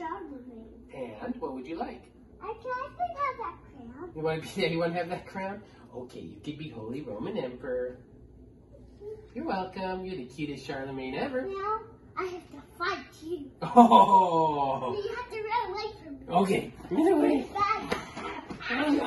And what would you like? I can I please have that crown? You want to be? anyone? have that crown? Okay, you could be Holy Roman Emperor. You're welcome. You're the cutest Charlemagne ever. Now I have to fight you. Oh. You have to run away from me. Okay. run away. Oh,